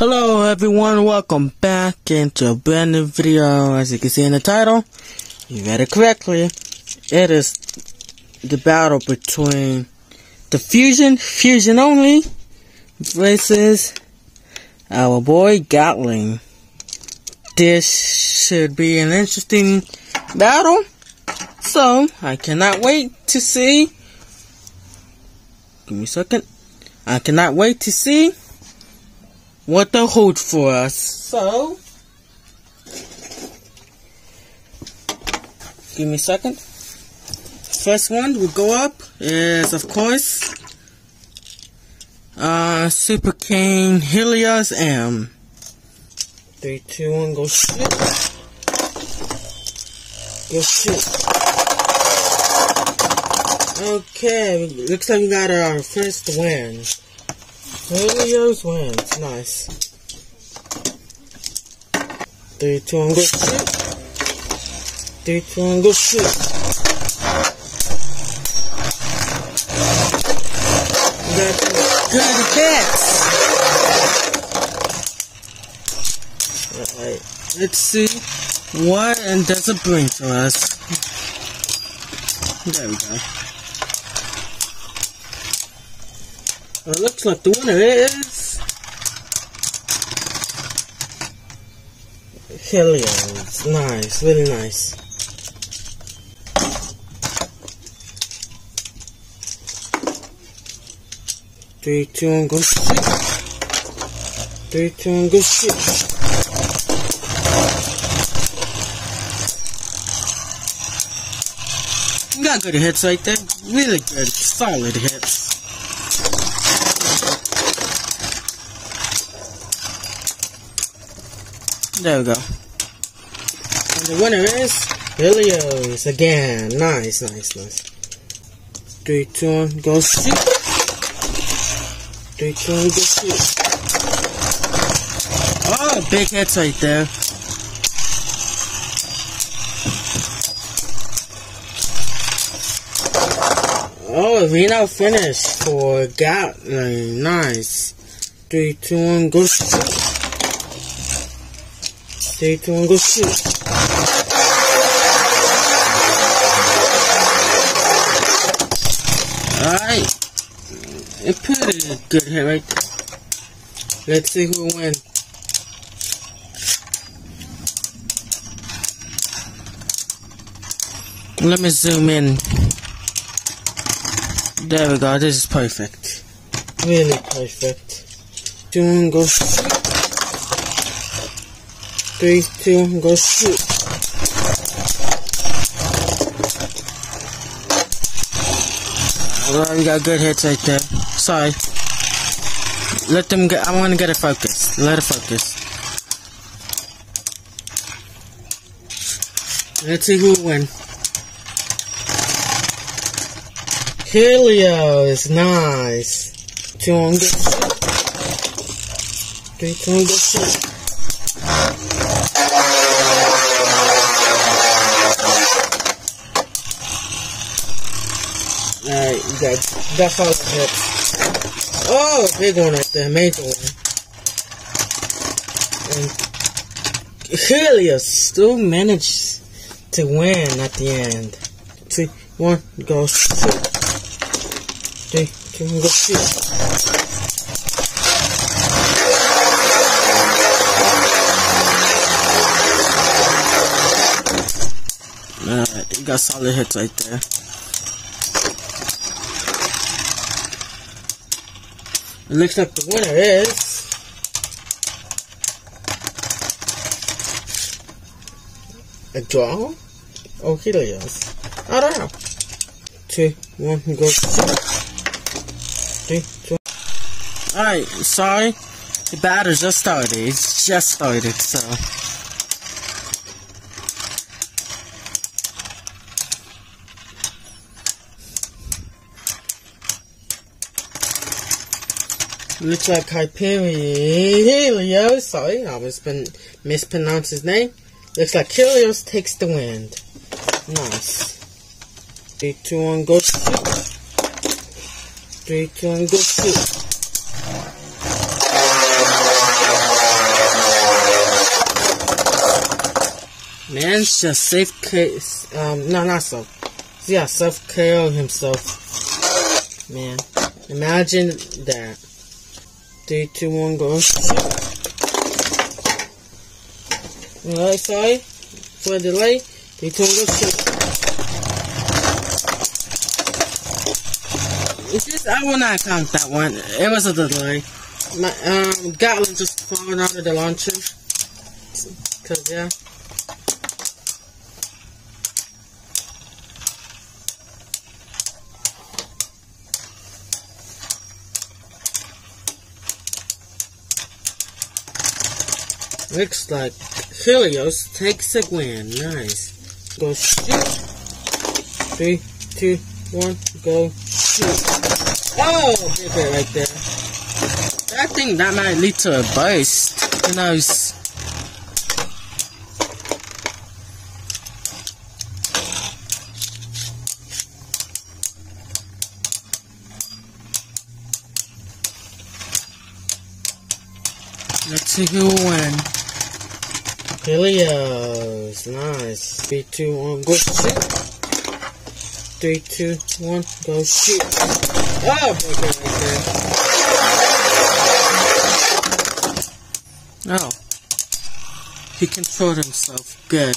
Hello everyone, welcome back into a brand new video. As you can see in the title, you read it correctly. It is the battle between the Fusion, Fusion only, versus our boy Gatling. This should be an interesting battle. So, I cannot wait to see. Give me a second. I cannot wait to see what they hold for us. So, give me a second. First one will go up is, of course, uh, Super King Helios M. Three, two, one, go shoot. Go shoot. Okay, looks like we got our first win. Helios wins. Nice. Three, two, one, go shoot. Three, two, one, go shoot. Some good hits. Alright, let's see what and does it bring to us. There we go. Well, it looks like the winner is Helios. Nice, really nice. Three, two, one, go shoot. Three, two, one, go shoot. Got good hits right there. Really good, solid hits. There we go. And the winner is Helios again. Nice, nice, nice. Three, two, one, go shoot. Three, two, one, go shoot. Oh, big hits right there. Oh, arena finish for Gatling. Nice. Three, two, one, go shoot. Three, two, one, go shoot. Alright. A good hit right there. Let's see who wins. Let me zoom in. There we go. This is perfect. Really perfect. One, go. Three, two, go shoot. Alright, we got good hits right there. Sorry. Let them get. I want to get it focused. Let it focus. Let's see who win. is nice. Two on good. Three, two on good. Alright, you got that's all oh, the hits. Oh, big one right there, major one. And Helios still managed to win at the end. Two, one, go shoot. Three, two, go shoot. Alright, you got solid hits right there. It looks like the winner is a draw or Helios. I don't know. Two, one, go. Three, two. Alright, sorry. The battle just started. It's just started, so. looks like Hyperion. Sorry, I always been mispronounce his name. Looks like Kyrios takes the wind. Nice. Three, two, one, go shoot. Three, two, one, go shoot. Man's just safe case. Um, no, not so. Yeah, self-care himself. Man, imagine that. Three, two, one, go. Alright, side. for the light. Three, two, one, go. It's just I will not count that one. It was a delay. My um Gatling just falling out of the launcher. Cause yeah. Looks like Helios takes a win. Nice. Go shoot. Three, two, one, go shoot. Oh, hit right there. I think that might lead to a burst. Who knows? Let's see who will win. Helios, uh, nice. Three, two, one, go shoot. Three, two, one, go shoot. Oh, broke right there. Oh. He controlled himself. Good.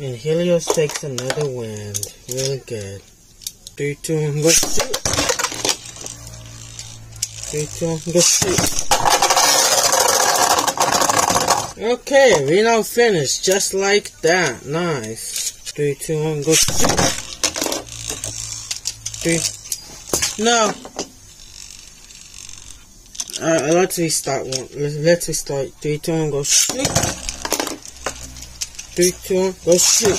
And Helios takes another wind. Really good. Three, two, one, go shoot. Three, two, one, go shoot. Okay, we now finished just like that. Nice. Three, two, one, go shoot. Three. No. Uh, let's restart one. Let's, restart. Three, two, one, go shoot. Three, two, one, go shoot.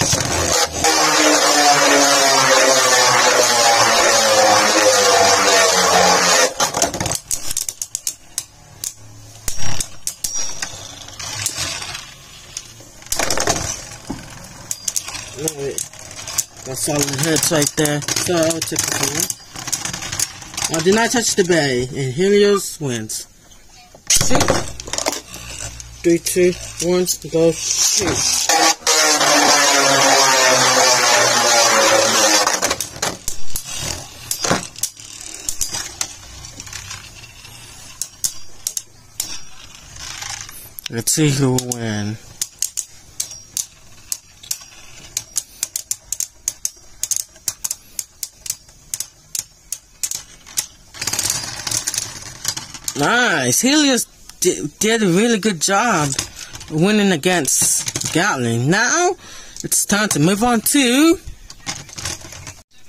No, wait. That's all the heads right there. So I'll take the. I did not touch the bay, and Helios wins. Shoot. Three, two, one, go shoot. Let's see who will win. Nice. Helios did, a really good job winning against Gatling. Now, it's time to move on to...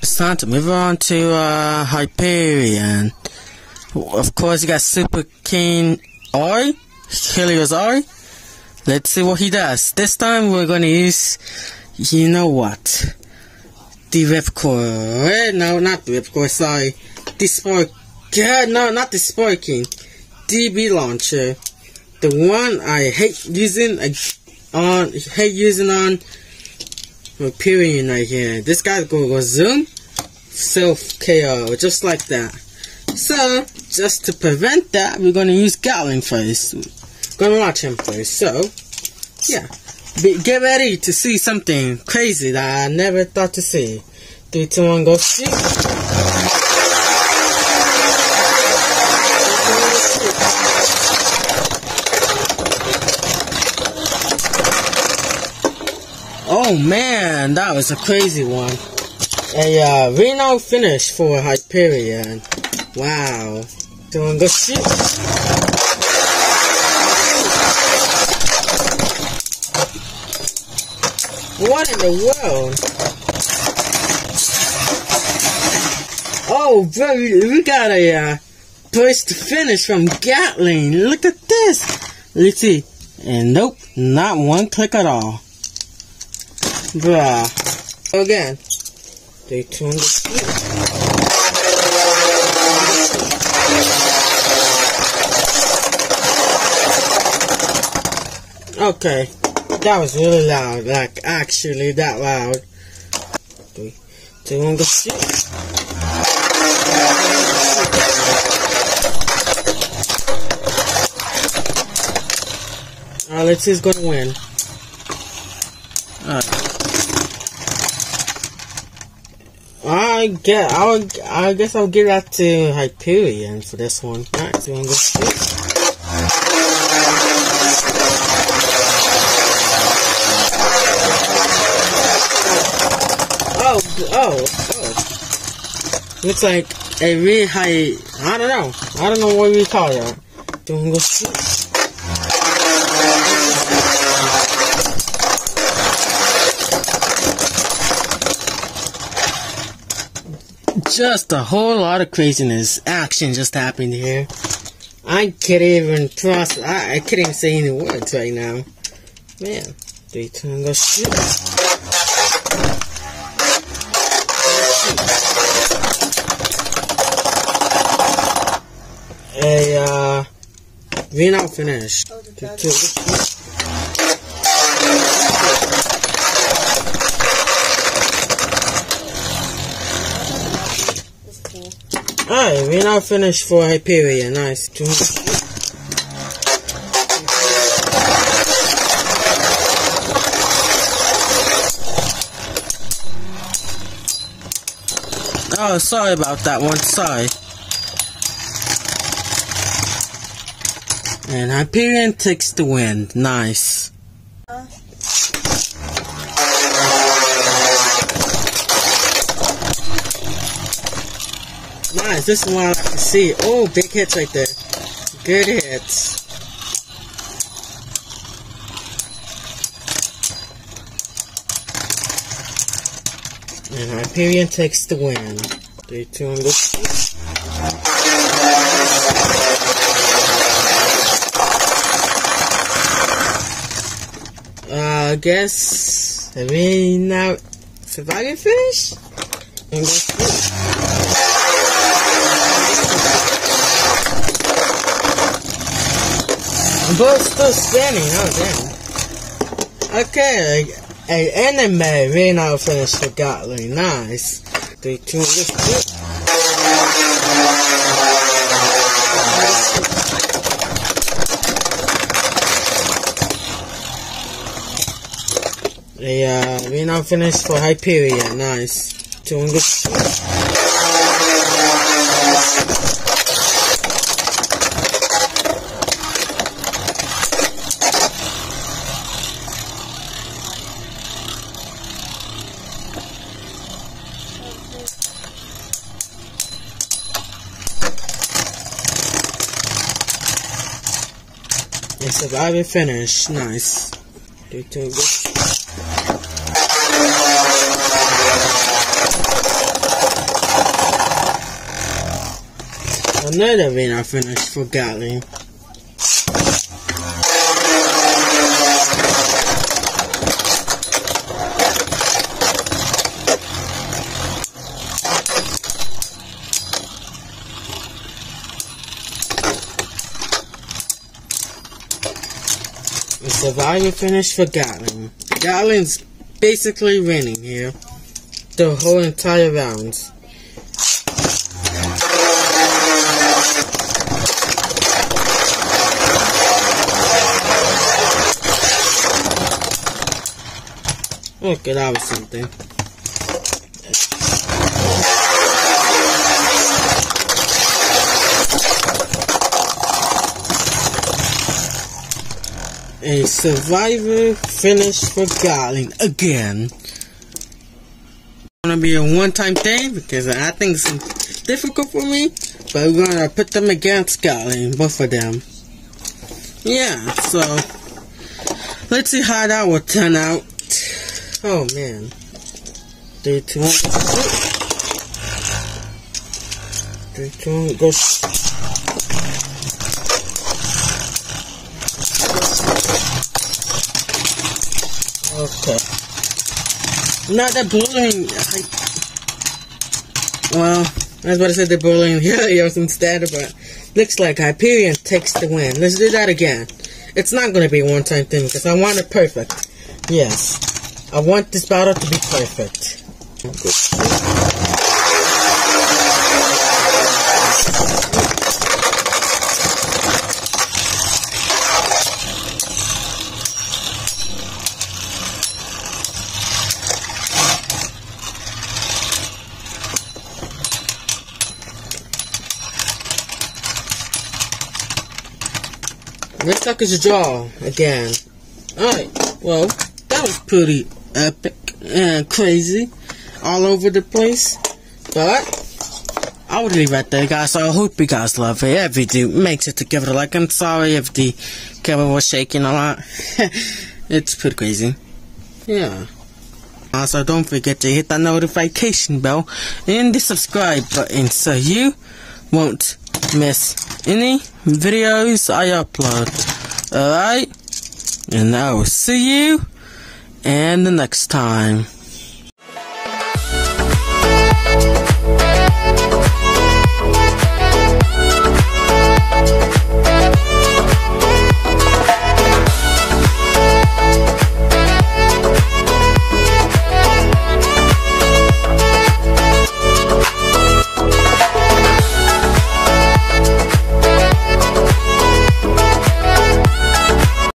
It's time to move on to uh, Hyperion. Of course, you got Super King Ori, Helios Ori. Let's see what he does. This time, we're to use, you know what? The Ripcore. Eh, no, not the Ripcore, sorry. The Spark. God, no, not the Sparking. DB launcher. The one I hate using on hate using on Hyperion right here. This guy's gonna go zoom, self KO, just like that. So, just to prevent that, we're gonna use Gatling first. Gonna watch him first. So, yeah. Be, get ready to see something crazy that I never thought to see. Three, two, one, go shoot. Oh man, that was a crazy one. A uh, Reno finish for Hyperion. Wow. Doing good shit. What in the world? Oh, bro, we got a uh, place to finish from Gatling. Look at this. Let's see. And nope, not one click at all. Bruh. Again. Stay tuned. The Okay. That was really loud. Like, actually that loud. Three, Two on the shoot. Alright, let's see who's gonna win. Alright. I get, I'll, I guess I'll give that to Hyperion for this one. Alright, so I'm gonna shoot. Oh, oh. Looks like a really high, I don't know. I don't know what we call that. Doing go. Just a whole lot of craziness, action just happened here. I can't even process, I, I can't even say any words right now. Man, three, two, go shoot. A, uh, we now finished. Oh, the Two, bag. two, go shoot. That's cool. Alright, we now finished for Hyperion. Nice. Two hundred. Oh, sorry about that one. Sorry. And Hyperion takes the win. Nice. Nice. This is what I like to see. Oh, big hits right there. Good hits. And Hyperion takes the win. And go. Uh, I guess I mean now surviving finish and go Both still standing. Oh damn. Okay, a anime ran out finish for Gatling. Nice. Three, two, and go. A we for Hyperion. Nice. Two and go. A survivor finish. Nice. Three, two, and go. Another arena finish for Gatling. A survivor finish for Gatling. Gatling's basically winning here. The whole entire rounds. Okay, that was something. A survivor finish for Gatling again. Gonna be a one-time thing because I think it's difficult for me, but we're gonna put them against Gatling, both of them. Yeah, so let's see how that will turn out. Oh man. Three, two, one. Three, two, one, go. Okay. Not that bullying. I, well, I was about to say the bullying Helios instead, but looks like Hyperion takes the win. Let's do that again. It's not going to be a one-time thing because I want it perfect. Yes. I want this battle to be perfect. Let's at the draw again. Alright, well, that was pretty epic and uh, crazy all over the place. But I would leave it there, guys. I hope you guys love it. If you do, make sure to give it a like. I'm sorry if the camera was shaking a lot. it's pretty crazy. Yeah. Also, don't forget to hit that notification bell and the subscribe button so you won't miss any videos I upload. Alright? And I will see you and the next time.